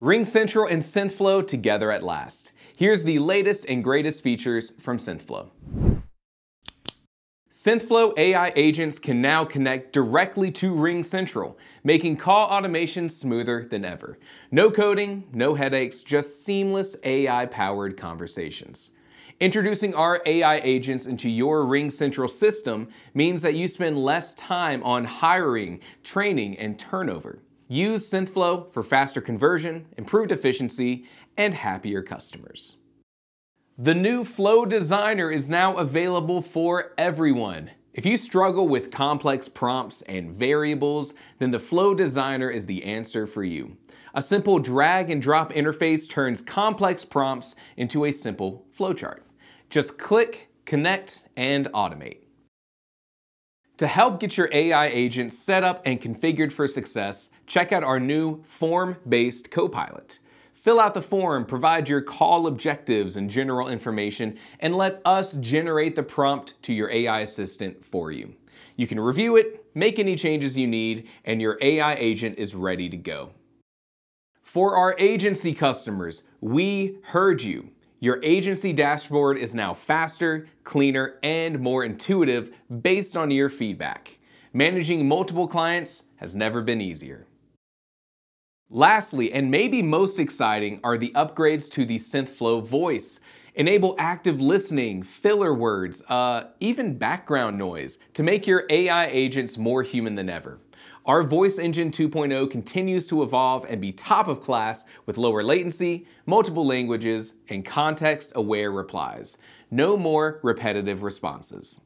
RingCentral and SynthFlow together at last. Here's the latest and greatest features from SynthFlow. SynthFlow AI agents can now connect directly to RingCentral, making call automation smoother than ever. No coding, no headaches, just seamless AI-powered conversations. Introducing our AI agents into your RingCentral system means that you spend less time on hiring, training, and turnover. Use SynthFlow for faster conversion, improved efficiency, and happier customers. The new Flow Designer is now available for everyone. If you struggle with complex prompts and variables, then the Flow Designer is the answer for you. A simple drag and drop interface turns complex prompts into a simple flowchart. Just click, connect, and automate. To help get your AI agent set up and configured for success, check out our new form-based copilot. Fill out the form, provide your call objectives and general information, and let us generate the prompt to your AI assistant for you. You can review it, make any changes you need, and your AI agent is ready to go. For our agency customers, we heard you. Your agency dashboard is now faster, cleaner, and more intuitive based on your feedback. Managing multiple clients has never been easier. Lastly, and maybe most exciting, are the upgrades to the SynthFlow voice. Enable active listening, filler words, uh, even background noise to make your AI agents more human than ever. Our Voice Engine 2.0 continues to evolve and be top of class with lower latency, multiple languages, and context-aware replies. No more repetitive responses.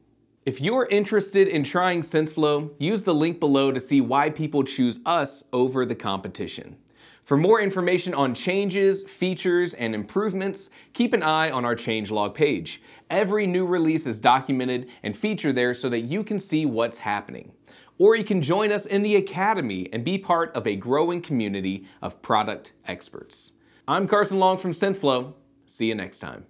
If you're interested in trying SynthFlow, use the link below to see why people choose us over the competition. For more information on changes, features, and improvements, keep an eye on our changelog page. Every new release is documented and featured there so that you can see what's happening. Or you can join us in the Academy and be part of a growing community of product experts. I'm Carson Long from SynthFlow. See you next time.